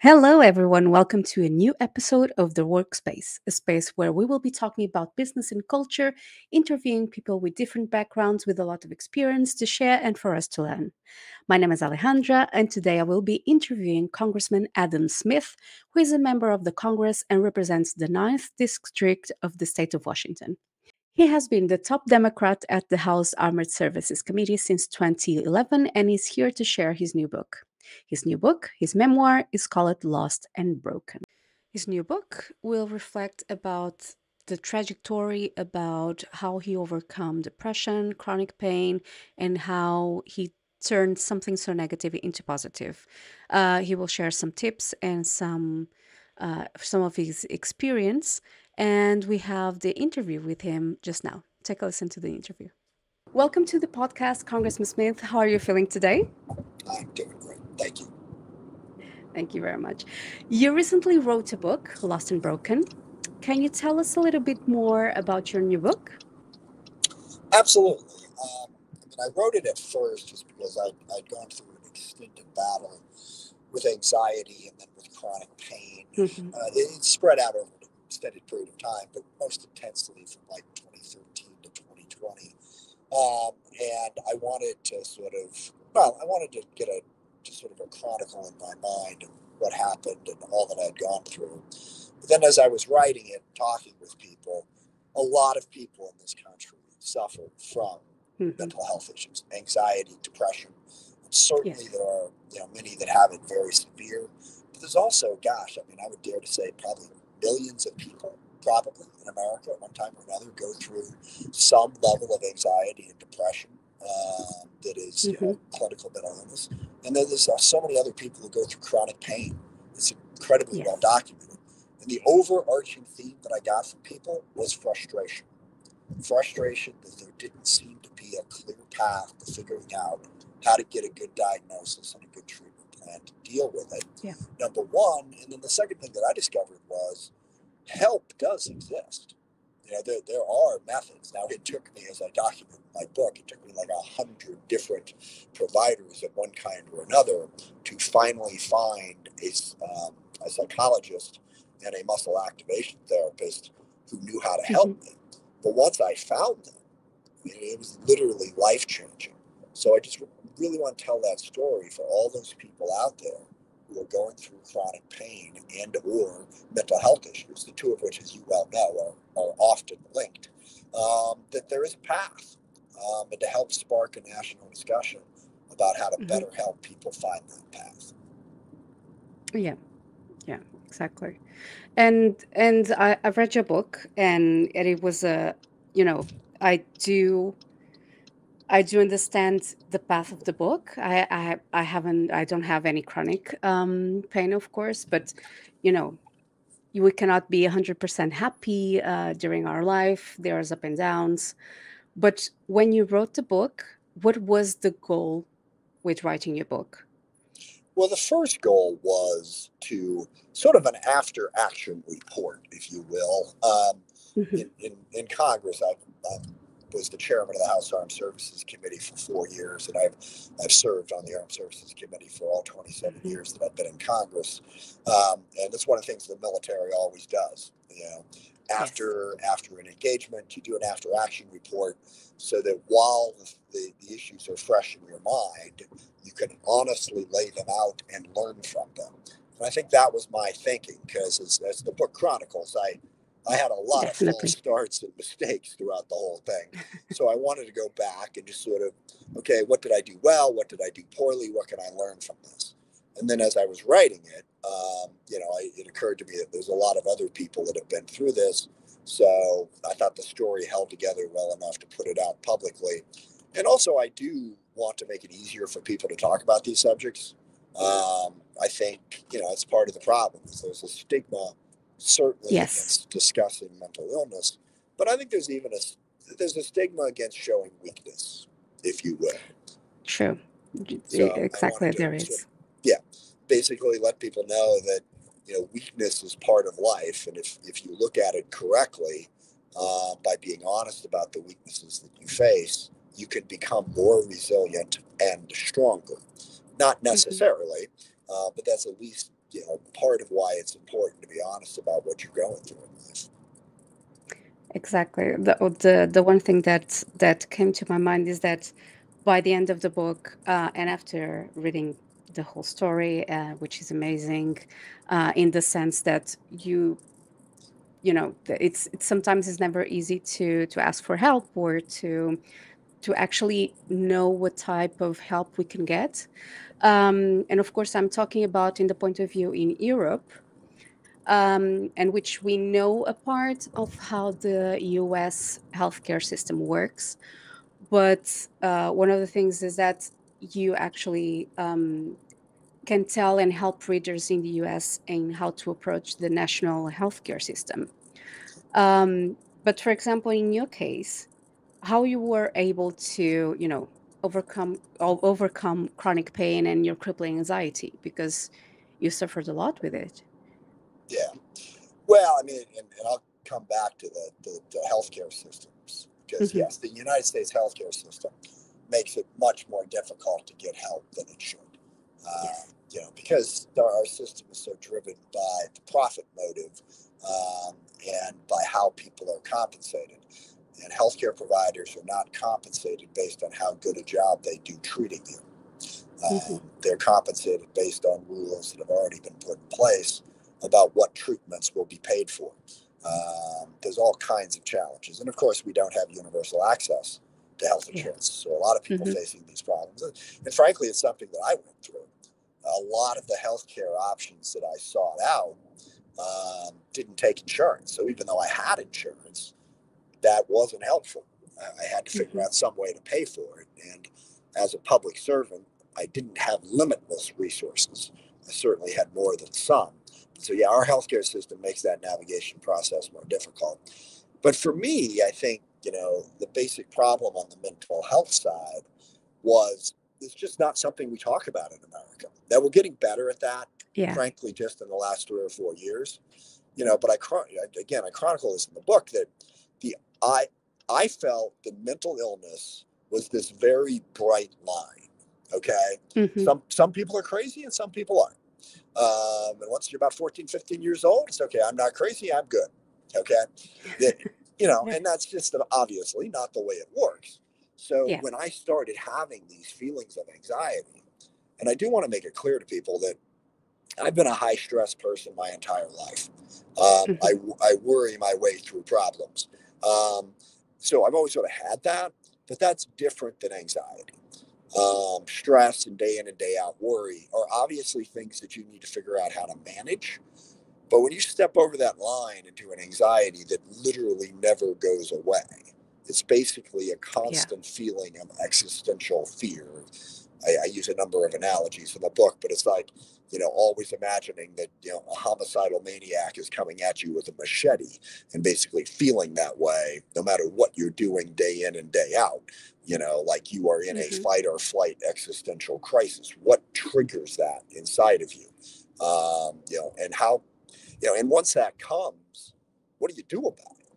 Hello, everyone. Welcome to a new episode of The Workspace, a space where we will be talking about business and culture, interviewing people with different backgrounds with a lot of experience to share and for us to learn. My name is Alejandra, and today I will be interviewing Congressman Adam Smith, who is a member of the Congress and represents the 9th District of the state of Washington. He has been the top Democrat at the House Armored Services Committee since 2011 and is here to share his new book. His new book, his memoir, is called Lost and Broken. His new book will reflect about the trajectory about how he overcome depression, chronic pain, and how he turned something so negative into positive. Uh, he will share some tips and some uh, some of his experience, and we have the interview with him just now. Take a listen to the interview. Welcome to the podcast, Congressman Smith. How are you feeling today? I'm doing great. Thank you. Thank you very much. You recently wrote a book, Lost and Broken. Can you tell us a little bit more about your new book? Absolutely. Um, I mean, I wrote it at first just because I, I'd gone through an extended battle with anxiety and then with chronic pain. Mm-hmm. Uh, it, spread out over an extended period of time, but most intensely from like 2013 to 2020. Um, and I wanted to sort of, well, I wanted to get a just sort of a chronicle in my mind of what happened and all that I'd gone through. But then as I was writing it, talking with people, a lot of people in this country suffer from mm-hmm. mental health issues, anxiety, depression. Certainly yes. there are you know many that have it very severe. But there's also, gosh, I mean, I would dare to say probably millions of people probably in America at one time or another go through some level of anxiety and depression um, that is mm-hmm. you know, mm-hmm. clinical mental illness. And then there's uh, so many other people who go through chronic pain. It's incredibly yes. well documented. And the overarching theme that I got from people was frustration. Frustration that there didn't seem to be a clear path to figuring out how to get a good diagnosis and a good treatment plan to deal with it. Yeah. Number one. And then the second thing that I discovered was help does exist. You know, there, there are methods. Now, it took me, as I document my book, it took me like a hundred different providers of one kind or another to finally find a, um, a psychologist and a muscle activation therapist who knew how to help mm-hmm. me. But once I found them, it was literally life changing. So I just really want to tell that story for all those people out there who are going through chronic pain and or mental health issues, the two of which, as you well know, are, are often linked, um, that there is a path um, and to help spark a national discussion about how to mm-hmm. better help people find that path. Yeah, yeah, exactly. And and I, I've read your book, and, and it was a, you know, I do I do understand the path of the book. I, I, I haven't, I don't have any chronic um, pain, of course, but you know, we cannot be 100% happy uh, during our life. There's up and downs. But when you wrote the book, what was the goal with writing your book? Well, the first goal was to sort of an after action report, if you will. Um, mm-hmm. in, in, in, Congress, I've, I've was the chairman of the House Armed Services Committee for four years, and I've I've served on the Armed Services Committee for all 27 mm-hmm. years that I've been in Congress. Um, and that's one of the things the military always does. You know, after yes. after an engagement, you do an after action report, so that while the, the, the issues are fresh in your mind, you can honestly lay them out and learn from them. And I think that was my thinking because as, as the book chronicles, I I had a lot Definitely. of false starts and mistakes throughout the whole thing. so I wanted to go back and just sort of, okay, what did I do well? What did I do poorly? What can I learn from this? And then as I was writing it, um, you know, I, it occurred to me that there's a lot of other people that have been through this. So I thought the story held together well enough to put it out publicly. And also, I do want to make it easier for people to talk about these subjects. Um, I think, you know, it's part of the problem. There's a stigma certainly yes. against discussing mental illness, but I think there's even a there's a stigma against showing weakness, if you will. True. So exactly, there is. Sort of, yeah, basically let people know that you know weakness is part of life, and if if you look at it correctly, uh, by being honest about the weaknesses that you face, you can become more resilient and stronger. Not mm-hmm. necessarily, mm-hmm. uh, but that's at least you know part of why it's important to be honest about what you're going through in life. Exactly. The, the the one thing that that came to my mind is that by the end of the book, uh, and after reading the whole story, uh, which is amazing, uh, in the sense that you you know it's, it's sometimes it's never easy to to ask for help or to to actually know what type of help we can get um, and of course i'm talking about in the point of view in europe um, and which we know a part of how the us healthcare system works but uh, one of the things is that you actually um, can tell and help readers in the US in how to approach the national healthcare system. Um, but for example, in your case, how you were able to, you know, overcome overcome chronic pain and your crippling anxiety because you suffered a lot with it. Yeah. Well, I mean, and, and I'll come back to the, the, the healthcare systems because, mm-hmm. yes, the United States healthcare system makes it much more difficult to get help than it should. Uh, yes you know, because our system is so driven by the profit motive um, and by how people are compensated. And healthcare providers are not compensated based on how good a job they do treating you. Um, mm-hmm. They're compensated based on rules that have already been put in place about what treatments will be paid for. Um, there's all kinds of challenges. And of course, we don't have universal access to health insurance. Yeah. So a lot of people mm-hmm. facing these problems. And frankly, it's something that I went through a lot of the healthcare options that I sought out um, didn't take insurance. So even though I had insurance, that wasn't helpful. I had to figure mm-hmm. out some way to pay for it. And as a public servant, I didn't have limitless resources. I certainly had more than some. So yeah, our healthcare system makes that navigation process more difficult. But for me, I think, you know, the basic problem on the mental health side was it's just not something we talk about in America. Now we're getting better at that, yeah. frankly, just in the last three or four years. You know, but I again I chronicle this in the book that I I felt the mental illness was this very bright line. Okay, mm-hmm. some some people are crazy and some people aren't. Um, and once you're about 14, 15 years old, it's okay. I'm not crazy. I'm good. Okay, you know, and that's just obviously not the way it works. So yeah. when I started having these feelings of anxiety, and I do want to make it clear to people that I've been a high stress person my entire life. Um, mm-hmm. I, I worry my way through problems. Um, so I've always sort of had that, but that's different than anxiety. Um, stress and day in and day out worry are obviously things that you need to figure out how to manage. But when you step over that line into an anxiety that literally never goes away, it's basically a constant yeah. feeling of existential fear. I, I, use a number of analogies in the book, but it's like, you know, always imagining that, you know, a homicidal maniac is coming at you with a machete and basically feeling that way no matter what you're doing day in and day out. You know, like you are in mm-hmm. a fight or flight existential crisis. What triggers that inside of you? Um, you know, and how, you know, and once that comes, what do you do about it?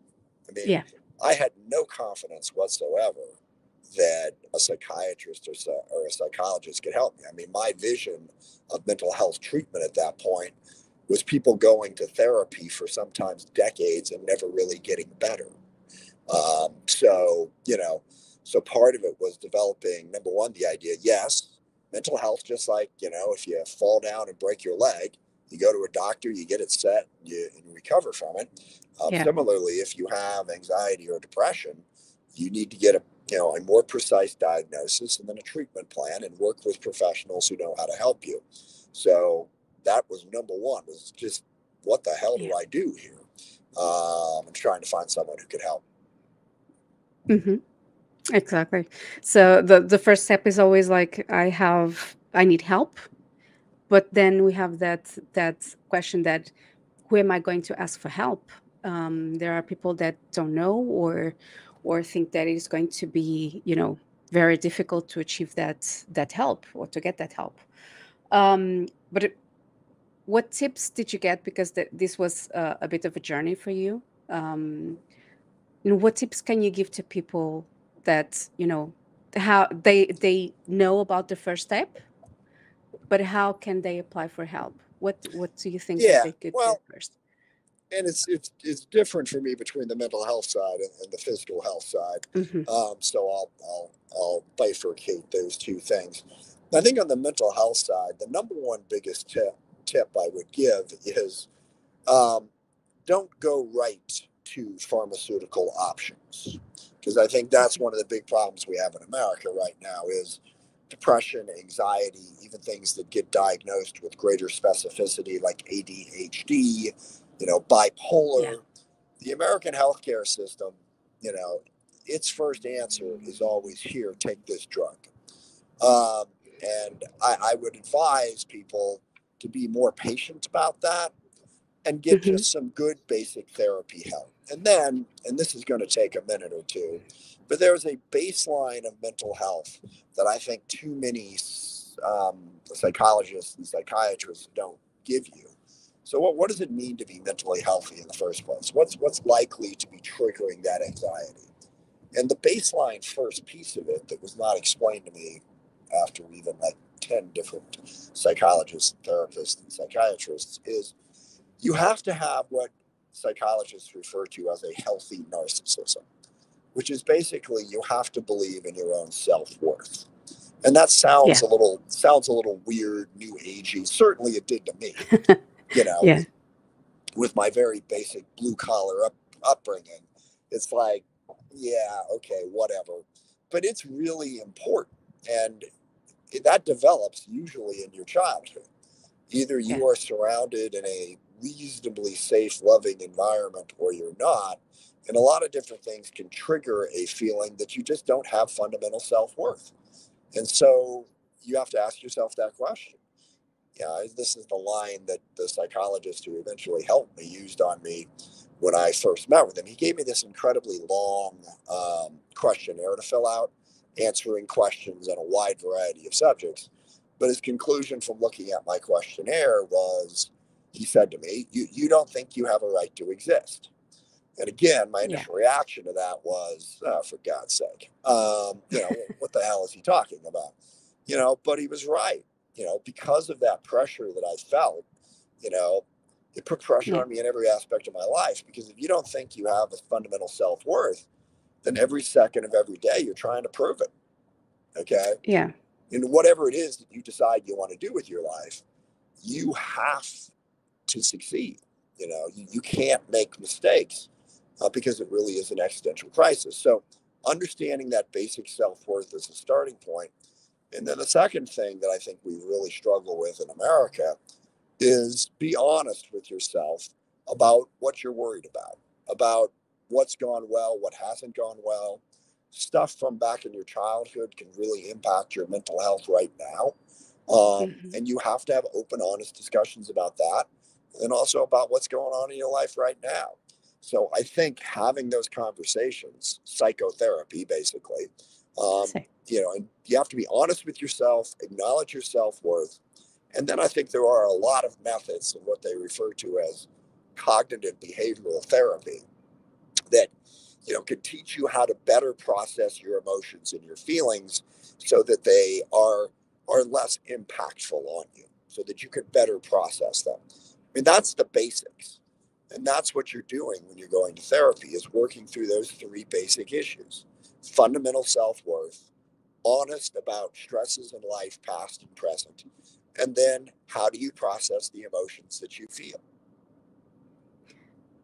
I mean, yeah I had no confidence whatsoever that a psychiatrist or, or a psychologist could help me. I mean, my vision of mental health treatment at that point was people going to therapy for sometimes decades and never really getting better. Um, so, you know, so part of it was developing number one, the idea yes, mental health, just like, you know, if you fall down and break your leg, you go to a doctor, you get it set, you, and you recover from it. Uh, yeah. Similarly, if you have anxiety or depression, you need to get a you know a more precise diagnosis and then a treatment plan, and work with professionals who know how to help you. So that was number one. Was just what the hell do yeah. I do here? Um, and trying to find someone who could help. Mm-hmm. Exactly. So the the first step is always like I have I need help but then we have that that question that who am I going to ask for help? Um, there are people that don't know or or think that it is going to be you know very difficult to achieve that that help or to get that help. Um, but it, what tips did you get because th- this was uh, a bit of a journey for you? Um, and what tips can you give to people that you know how they they know about the first step but how can they apply for help what what do you think yeah they could well do first and it's it's it's different for me between the mental health side and, and the physical health side. Hmm um, so I'll, I'll i'll bifurcate those two things. I think on the mental health side the number one biggest tip tip i would give is um, don't go right to pharmaceutical options. Because I think that's one of the big problems we have in America right now is depression, anxiety, even things that get diagnosed with greater specificity like ADHD, you know, bipolar. yeah The American healthcare system, you know, its first answer is always here, take this drug. Um, and I, I would advise people to be more patient about that and get hmm just some good basic therapy help. And then, and this is going to take a minute or two, but there's a baseline of mental health that I think too many um, psychologists and psychiatrists don't give you. So, what, what does it mean to be mentally healthy in the first place? What's what's likely to be triggering that anxiety? And the baseline first piece of it that was not explained to me after even like 10 different psychologists, therapists, and psychiatrists is you have to have what psychologists refer to as a healthy narcissism, which is basically you have to believe in your own self-worth. And that sounds yeah a little sounds a little weird, new agey. Certainly it did to me, you know, yeah with my very basic blue collar up, upbringing. It's like, yeah, okay, whatever. But it's really important. And that develops usually in your childhood. Either yeah you are surrounded in a reasonably safe, loving environment or you're not. And a lot of different things can trigger a feeling that you just don't have fundamental self worth. And so you have to ask yourself that question. Yeah, this is the line that the psychologist who eventually helped me used on me when I first met with him. He gave me this incredibly long um, questionnaire to fill out, answering questions on a wide variety of subjects. But his conclusion from looking at my questionnaire was he said to me, you, you don't think you have a right to exist. And again, my yeah initial reaction to that was, oh, for God's sake, um, you know, what the hell is he talking about? You know, but he was right. You know, because of that pressure that I felt, you know, it put pressure yeah on me in every aspect of my life. Because if you don't think you have a fundamental self worth, then every second of every day you're trying to prove it. Okay. yeah And whatever it is that you decide you want to do with your life, you have to succeed. You know, you, you can't make mistakes uh, because it really is an existential crisis. So, understanding that basic self worth as a starting point. And then the second thing that I think we really struggle with in America is be honest with yourself about what you're worried about, about what's gone well, what hasn't gone well. Stuff from back in your childhood can really impact your mental health right now. Um, hmm and you have to have open, honest discussions about that and also about what's going on in your life right now. So I think having those conversations, psychotherapy basically, um, you know, and you have to be honest with yourself, acknowledge your self worth. And then I think there are a lot of methods of what they refer to as cognitive behavioral therapy that you know can teach you how to better process your emotions and your feelings so that they are are less impactful on you so that you can better process them i mean that's the basics and that's what you're doing when you're going to therapy is working through those three basic issues fundamental self-worth honest about stresses in life past and present and then how do you process the emotions that you feel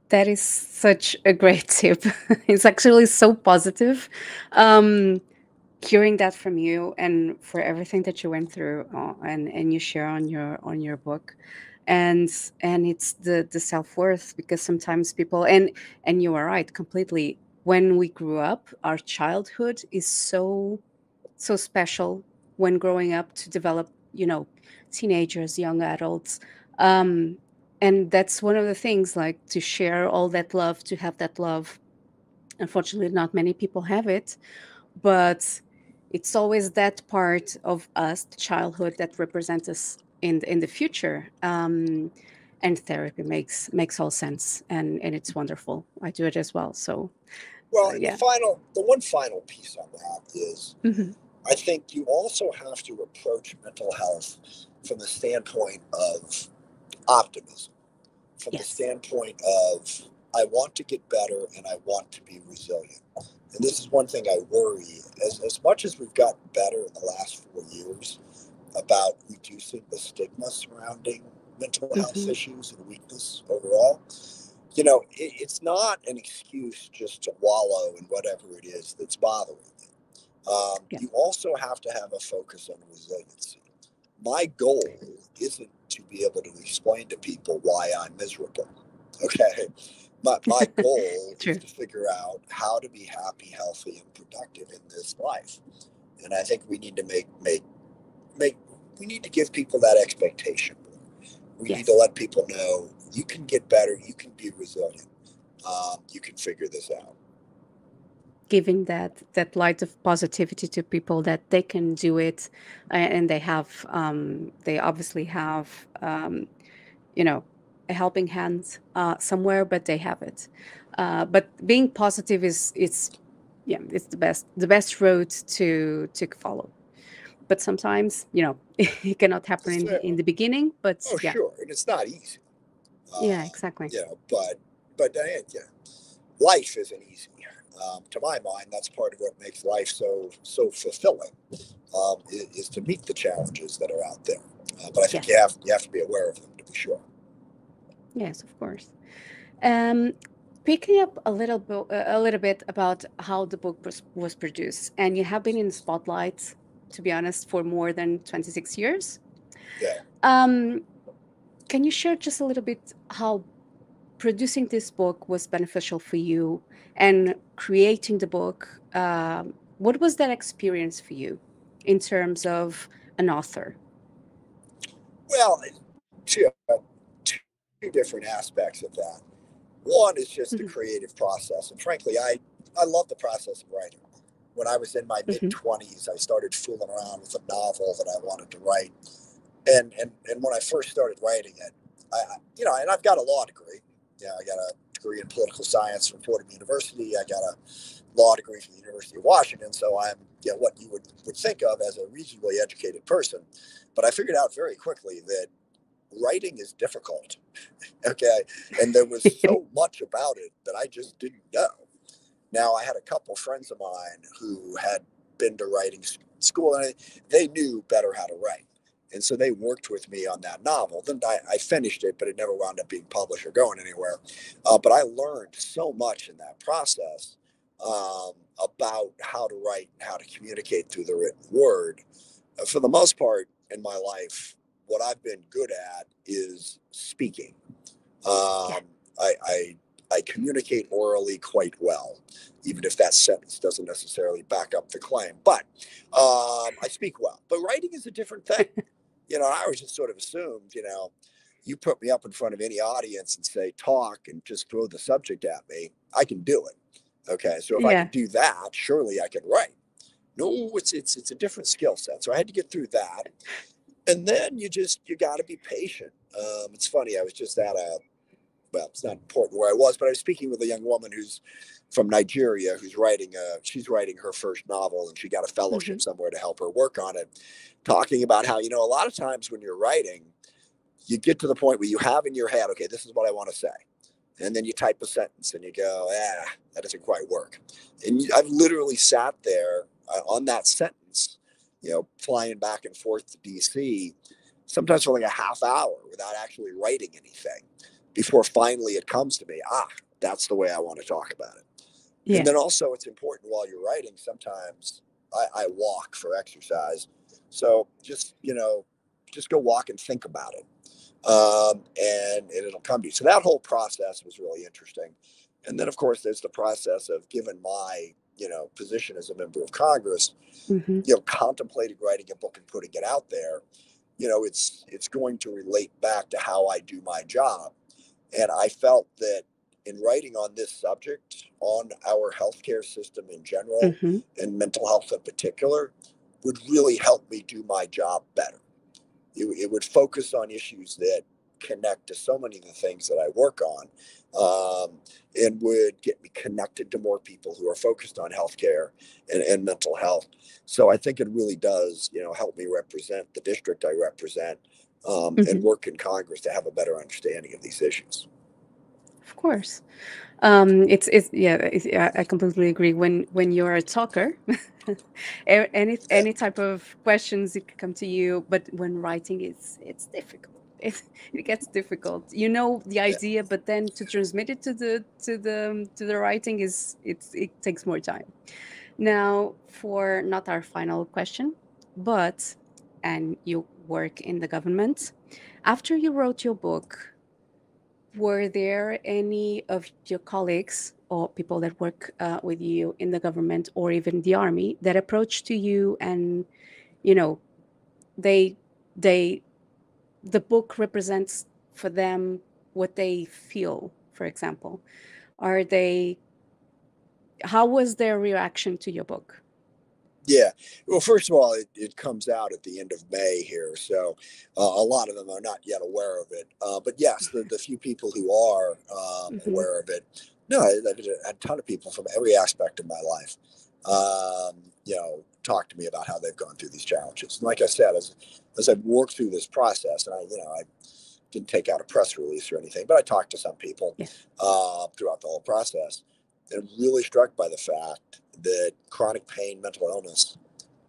That is such a great tip. It's actually so positive. Um, hearing that from you and for everything that you went through uh, and and you share on your on your book and and it's the the self-worth because sometimes people and and you are right completely when we grew up our childhood is so so special when growing up to develop you know teenagers young adults. Um and that's one of the things like to share all that love to have that love. Unfortunately not many people have it but it's always that part of us childhood that represents us in in the future. Um and therapy makes makes all sense and and it's wonderful. I do it as well so Well, yeah. the final, the one final piece on that is, mm-hmm. I think you also have to approach mental health from the standpoint of optimism, from yes. the standpoint of I want to get better and I want to be resilient. And this is one thing I worry as, as much as we've gotten better in the last four years about reducing the stigma surrounding mental health mm-hmm. issues and weakness overall. You know, it, it's not an excuse just to wallow in whatever it is that's bothering you. Um, yeah. You also have to have a focus on resiliency. My goal isn't to be able to explain to people why I'm miserable. Okay. My, my goal is to figure out how to be happy, healthy, and productive in this life. And I think we need to make make make we need to give people that expectation. We yes. need to let people know you can get better, you can be resilient, um, you can figure this out. Giving that that light of positivity to people that they can do it, and they have um, they obviously have um, you know a helping hand uh, somewhere, but they have it. Uh, but being positive is it's yeah it's the best the best road to to follow but sometimes you know it cannot happen in, in the beginning but oh yeah. sure and it's not easy. Yeah um, exactly. you know but but uh, yeah, life isn't easy. Um, to my mind that's part of what makes life so so fulfilling um, is, is, to meet the challenges that are out there. Uh, but i think yes. you have you have to be aware of them to be sure. Yes of course. Um, picking up a little bit a little bit about how the book was produced and you have been in the spotlight to be honest, for more than 26 years. Yeah. Um, can you share just a little bit how producing this book was beneficial for you and creating the book? Um, what was that experience for you in terms of an author? Well, two, two different aspects of that. One is just mm-hmm. the creative process, and frankly, I I love the process of writing when I was in my mid 20s, mm-hmm. I started fooling around with a novel that I wanted to write. And, and, and when I first started writing it, I, you know, and I've got a law degree. Yeah, I got a degree in political science from Fordham University. I got a law degree from the University of Washington. So I'm you know, what you would, would think of as a reasonably educated person. But I figured out very quickly that writing is difficult. okay. And there was so much about it that I just didn't know. Now, I had a couple friends of mine who had been to writing school and they knew better how to write. And so they worked with me on that novel. Then I, I finished it, but it never wound up being published or going anywhere. Uh, but I learned so much in that process um, about how to write and how to communicate through the written word. Uh, for the most part in my life, what I've been good at is speaking. Um, I, I I communicate orally quite well, even if that sentence doesn't necessarily back up the claim. But um, I speak well. But writing is a different thing. you know, I was just sort of assumed, you know, you put me up in front of any audience and say talk and just throw the subject at me, I can do it. Okay, so if yeah. I can do that, surely I can write. No, it's it's it's a different skill set. So I had to get through that, and then you just you got to be patient. Um, it's funny. I was just at a well, it's not important where I was, but I was speaking with a young woman who's from Nigeria who's writing a, she's writing her first novel and she got a fellowship mm-hmm. somewhere to help her work on it, talking about how, you know, a lot of times when you're writing, you get to the point where you have in your head, okay, this is what I want to say. And then you type a sentence and you go, ah, that doesn't quite work. And I've literally sat there uh, on that sentence, you know, flying back and forth to DC, sometimes for like a half hour without actually writing anything before finally it comes to me ah that's the way i want to talk about it. Yeah. and then also it's important while you're writing sometimes I, I walk for exercise. So just you know just go walk and think about it um, and, and it'll come to you. So that whole process was really interesting. And then of course there's the process of given my you know position as a member of congress mm-hmm. you know contemplating writing a book and putting it out there you know it's it's going to relate back to how i do my job and I felt that in writing on this subject, on our healthcare system in general, mm-hmm. and mental health in particular, would really help me do my job better. It, it, would focus on issues that connect to so many of the things that I work on um, and would get me connected to more people who are focused on healthcare and, and mental health. So I think it really does, you know, help me represent the district I represent um, mm-hmm. and work in Congress to have a better understanding of these issues. Of course. Um, it's it's yeah, it's, I completely agree. When when you're a talker, any any type of questions it can come to you, but when writing, it's it's difficult. It, it gets difficult. You know the idea, but then to transmit it to the to the to the writing is it's it takes more time. Now, for not our final question, but and you work in the government. After you wrote your book, were there any of your colleagues or people that work uh, with you in the government or even the army that approached to you and you know they they the book represents for them what they feel for example are they how was their reaction to your book yeah. Well, first of all, it, it comes out at the end of May here. So uh, a lot of them are not yet aware of it. Uh, but yes, the, the few people who are um, mm-hmm. aware of it, no, I've had a ton of people from every aspect of my life, um, you know, talk to me about how they've gone through these challenges. And like I said, as, as I've worked through this process, and I, you know, I didn't take out a press release or anything, but I talked to some people yeah. uh, throughout the whole process and really struck by the fact that chronic pain, mental illness,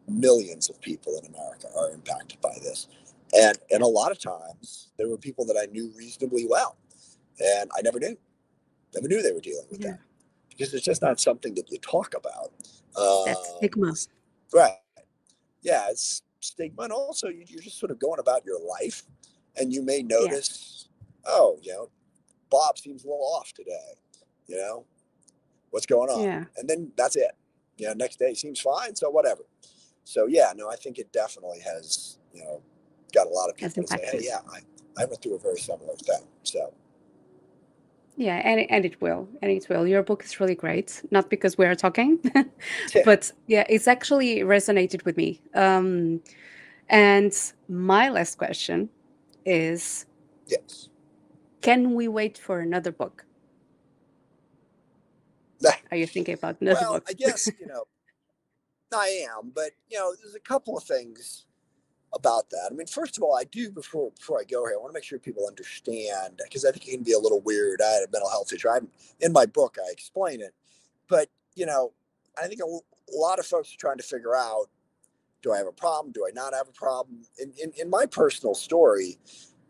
millions of people in America are impacted by this. And and a lot of times there were people that I knew reasonably well. And I never knew. Never knew they were dealing with yeah. that. Because it's just not something that you talk about. Um, stigma. Right. Yeah, it's stigma. And also you, are just sort of going about your life and you may notice, yeah. oh, you know, Bob seems a little off today. You know, what's going on? Yeah. And then that's it. You know, next day seems fine, so whatever. So yeah, no, I think it definitely has, you know, got a lot of people say, hey, yeah, I, I went through a very similar thing. So yeah, and and it will, and it will. Your book is really great, not because we are talking, but yeah, it's actually resonated with me. Um, and my last question is, yes, can we wait for another book? Are you thinking about another well, book? I guess, you know, I am, but you know, there's a couple of things about that. I mean, first of all, I do before before I go here, I want to make sure people understand because I think it can be a little weird. I had a mental health issue. I'm in my book, I explain it, but you know, I think a, a lot of folks are trying to figure out: Do I have a problem? Do I not have a problem? In in, in my personal story,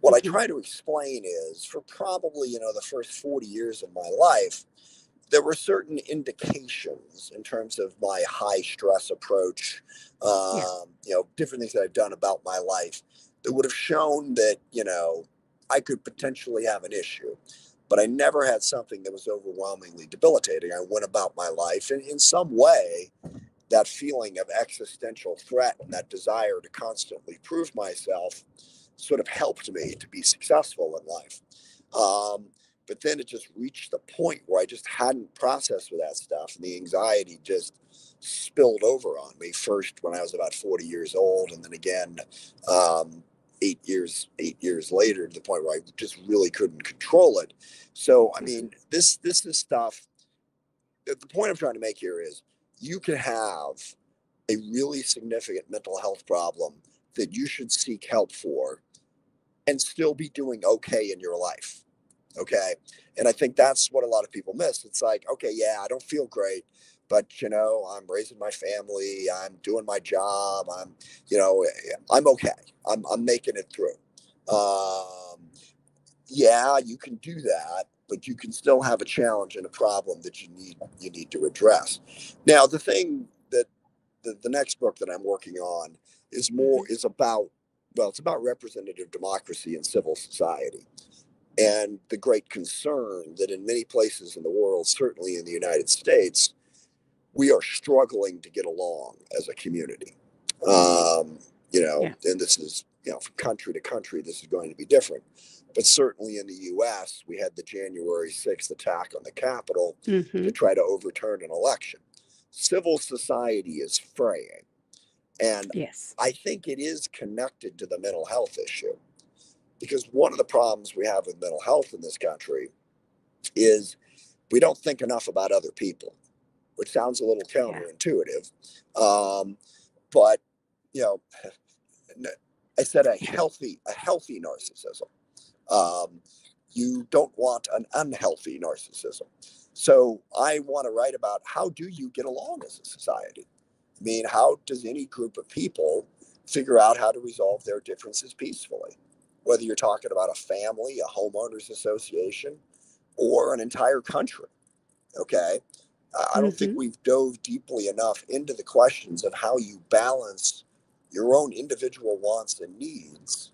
what I mm-hmm. try to explain is for probably you know the first 40 years of my life there were certain indications in terms of my high stress approach, um, yeah. you know, different things that I've done about my life that would have shown that, you know, I could potentially have an issue. But I never had something that was overwhelmingly debilitating. I went about my life, and in some way, that feeling of existential threat and that desire to constantly prove myself sort of helped me to be successful in life. Um, but then it just reached the point where I just hadn't processed with that stuff, and the anxiety just spilled over on me. First, when I was about forty years old, and then again, um, eight years eight years later, to the point where I just really couldn't control it. So, I mean, this this is stuff. The point I'm trying to make here is you can have a really significant mental health problem that you should seek help for and still be doing okay in your life Okay. And I think that's what a lot of people miss. It's like, okay, yeah, I don't feel great, but you know, I'm raising my family, I'm doing my job, I'm, you know, I'm okay. I'm, I'm making it through. Um, yeah, you can do that, but you can still have a challenge and a problem that you need you need to address. Now, the thing that the, the next book that I'm working on is more mm-hmm. is about well, it's about representative democracy and civil society and the great concern that in many places in the world, certainly in the United States, we are struggling to get along as a community. Um, you know, yeah. and this is, you know, from country to country, this is going to be different. But certainly in the US, we had the January 6th attack on the Capitol mm-hmm. to try to overturn an election. Civil society is fraying. And yes. I think it is connected to the mental health issue because one of the problems we have with mental health in this country is we don't think enough about other people, which sounds a little counterintuitive. Um, but you know, I said a healthy a healthy narcissism. Um, you don't want an unhealthy narcissism. So I want to write about how do you get along as a society? I mean, how does any group of people figure out how to resolve their differences peacefully? Whether you're talking about a family, a homeowners association, or an entire country. Okay. I don't mm-hmm. think we've dove deeply enough into the questions of how you balance your own individual wants and needs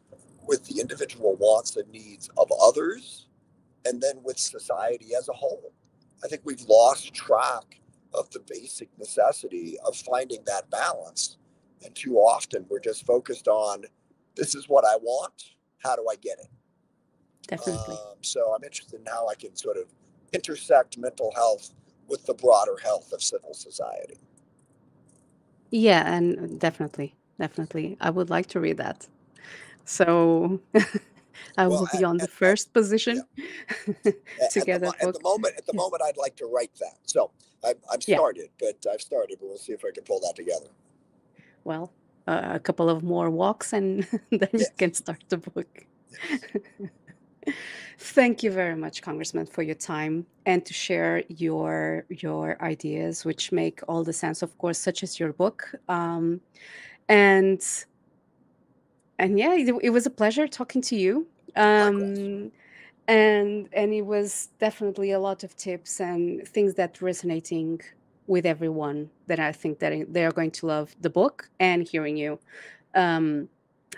with the individual wants and needs of others and then with society as a whole. I think we've lost track of the basic necessity of finding that balance. And too often we're just focused on this is what I want. How do I get it? Definitely. Um, so I'm interested in how I can sort of intersect mental health with the broader health of civil society. Yeah, and definitely, definitely. I would like to read that. So I will be on the first position yeah. to at, get the, at the moment, at the moment, I'd like to write that. So I've Yeah. started, but I've started, but we'll see if I can pull that together. Well, uh, a couple of more walks and then you can start the book. Yes. Thank you very much, Congressman, for your time and to share your your ideas, which make all the sense, of course, such as your book. Um, and and yeah, it, it was a pleasure talking to you. Um, and and it was definitely a lot of tips and things that resonating with everyone that I think that they are going to love the book and hearing you. Um,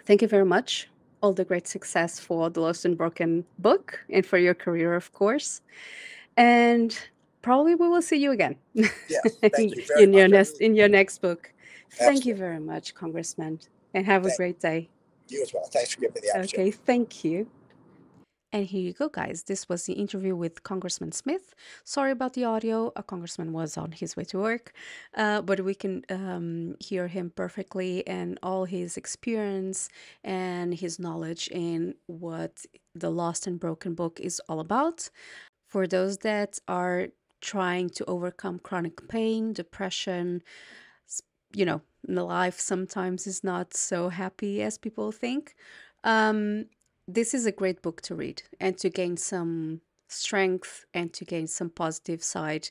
thank you very much all the great success for the Lost and Broken book and for your career, of course. And probably we will see you again. Yeah, you in your next in your next book. Thank you very much, Congressman, and have thank a great day. You as well. Thanks for giving me the opportunity. Okay, thank you. And here you go, guys. This was the interview with Congressman Smith. Sorry about the audio. A congressman was on his way to work, uh, but we can um, hear him perfectly and all his experience and his knowledge in what the Lost and Broken book is all about. For those that are trying to overcome chronic pain, depression, you know, life sometimes is not so happy as people think. Um, this is a great book to read and to gain some strength and to gain some positive side.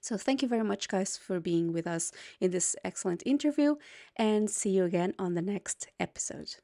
So, thank you very much, guys, for being with us in this excellent interview, and see you again on the next episode.